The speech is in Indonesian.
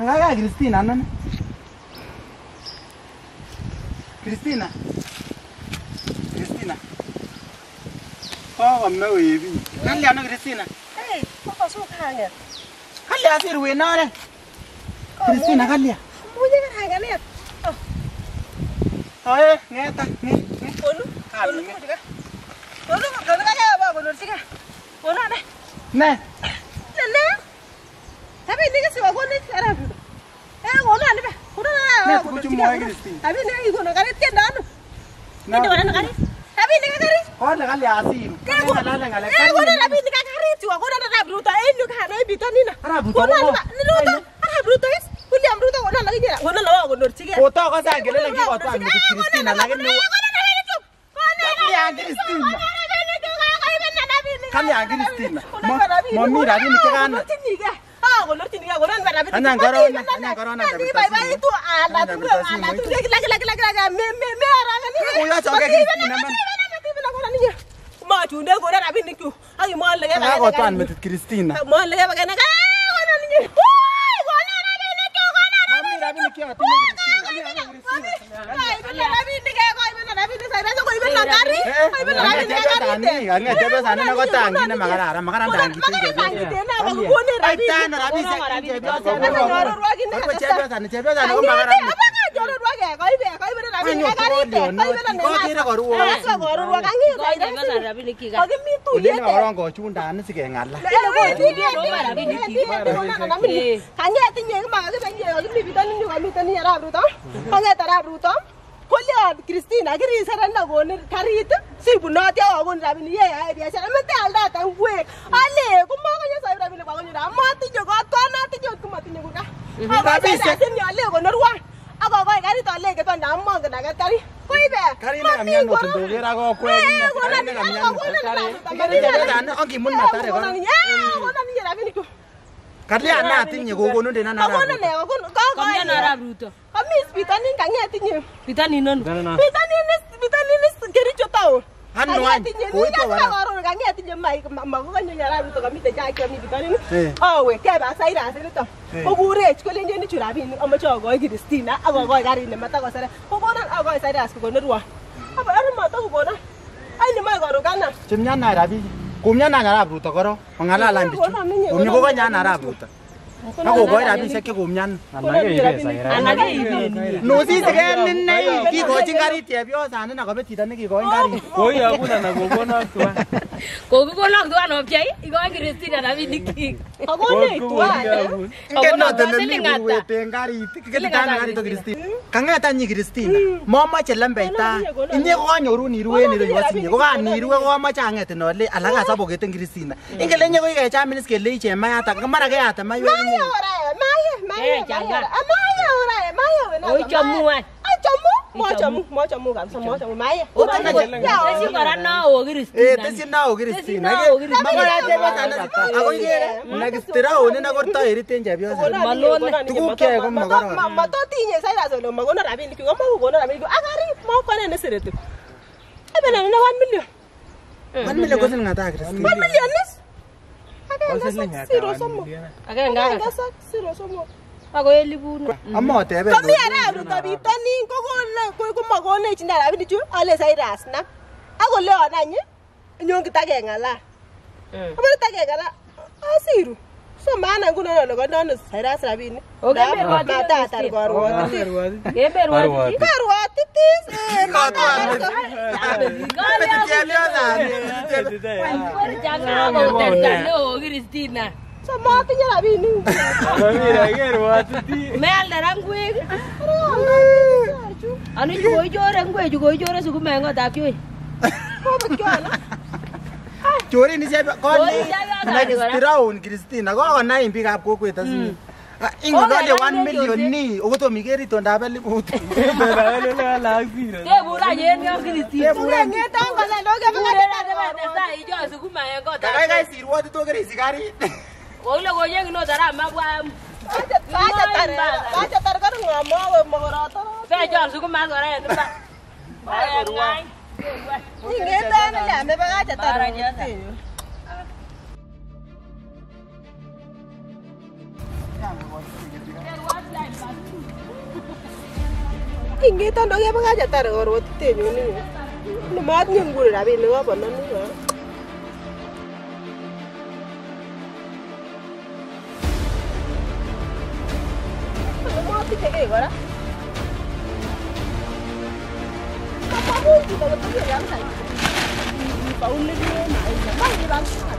Acá Cristina, ¿no? Cristina. Cristina. Pawa mna webi. Nani ano Cristina? Hey, papa so kanya. Kali asir we na re. Cristina kali. Muje ka kanya ne. Oye, ngeta, ni. Ni polu. Ba nigga siwa gone era bu eh gone ande ba kuda na kuda mo ngi sti abi ne igo na kare kenda anu na na kare abi ne kare ko na kale asim ke go na na kale ke go na abi ne kare siwa gone na na bruta eh ni ka na bita ni na ara bruta ko ni ruta ara bruta is kuli am bruta gone na ngira gone na go nor tige ko to ko sa gele na ki ko to am kristina na ngi Kristina. Kan jeg Kristina? Må, må mira, det er ikke Anyan corona, anyan corona Kuya choke Christina man. Machunde kona rabinik chu. Aki mole ke Ka ko to amit Christina. Mole ke bakana ka. Kona ni. Oi, kona rabinik chu kona. Mo mi rabini kya to Christina. Kai bena rabinik ke kai bena rabinik sai besa koi bena gari. Kai bena Ange rabinik chebe gari. sani, ange chebe sani na ko tangi na magara, magara tangi tinje. Ai tana rabi se chebe sani. Ko chebe sani, chebe sani ko magara. Ulina orang ko chunda ni sike ngala. Kristina kirisara na koni karit sibunot ya wakon rabini ye ya biashara mete alda ta ngwek ale kumakonye sai rabini kwa konyo amatinye kotwana atinye kumatinye kuka Rabisiek. Atinye ale konorwa akokoi karit ale keton amongen aket karit koibe Kari na mo tundo kira ko ni. Kari na kolyaa Kiristiina kiriisara nagoon kariitu si bunaa ta'e waagoon rabin yee yaa biashara miti aldaa ta'e wee alee kummaa kanya sabi rabin waagoon jira ammaa tijjo gaa toonaa tijjo kuma tinye kuka. Rabisa. Alee konorwaa akokoi karit alee keton daa mongen ake karit. Kalyan atinye kokonunden anan. Kokonunen kokonunen kokurech kolenjeni chu rabinik amache akoi Christina akokoi karit nematakosere kokonon akoi Cyrus kokonorwon aba ari matakokonon ai nemoe koron kana Chimyan na rabi. Kumyan na arab ruto. Koro. Ongalala bichu. Kumni ko kanya na arab ruto. Ako ko rabi se ke kumyan. Anake ibe. No si se ke ni ne ki ko chingari tebyo sani na ko betita ne ki ko akokochi rabisiek chekomyan anake iben nusisiken inei kikochin karit chepyosani na kabetito nekikochin karit koiyokun anan kokonok tuan kokikonok tuan opchei ikochi Kristina rabinikchik akonech tuan ingenote nemiweten karit kiketitano karit Kristina kang'et anyi Kristina momoche lembeita inye kokanyorun iru en ireyu asinye kokaniru komoche ang'etin ale alak asaboketen Kristina ingele inye kokikechamin is kele ichemayata mara keyate maiwek ko ke chamis ke le che mayata. Mara ke ata mayo maye ni. oraye maye maye Eh, changat. maye maye oraye maye wena Oi chomuan. achomu mochomu mochomu kabisa mochomu maye Utanga Uraye. jeleng. Ya, Teshi kora nao Eh Christina. tesin na o Christina. nao Christina. Makora tebe sana. Ako ikere. Next round ni nakor to iriten chepyosa. Kokonon Malone. inye, kokonon inye, Tuguk mato- kyae ko mato- makororon. ma- matotinye Cyrus ole makono rabinik chu komakokono rabinik chu akarip mokwane nesereti ebena nene one million Man mile ko sin ngata Christina. one million is Ko siling agenge ata sak zero one somok million? Agenge agenge agenge. sak zero somok Ako eliput. Amo tebe. komi arap ruto bitonin kokone komakonech ine rabinik chu ale Cyrus nam akole onany nyon kitakeng'alal abore takeng'alal asiru so maana ngunon ole kondono Cyrus rabinik Okay, Ndap merwatitik neo Christina. so matinye rabinik Mamira kerwotiti. Mealde ra ngwek. Anu koichore ngwek chu koichore sukuma en kotab Joy. Chori ni Next kora. round Christina. Kokonai biikab kokwet asinye. ingolole one million ni? Okotomikeri itondab eliput kaikai sirwot itokerisi karit kokile konyek notara mabwa kachetar korngomowe mokoroto fechol sukumat kora en mbar ingeten ilyan ibe kachetar ingetan dong emang aja tar korwat itu ini lumat nyunggul rabi lu apa nanu Mati kayak gimana? Apa pun kita betul ya, kan? Paul lagi naik, naik lagi.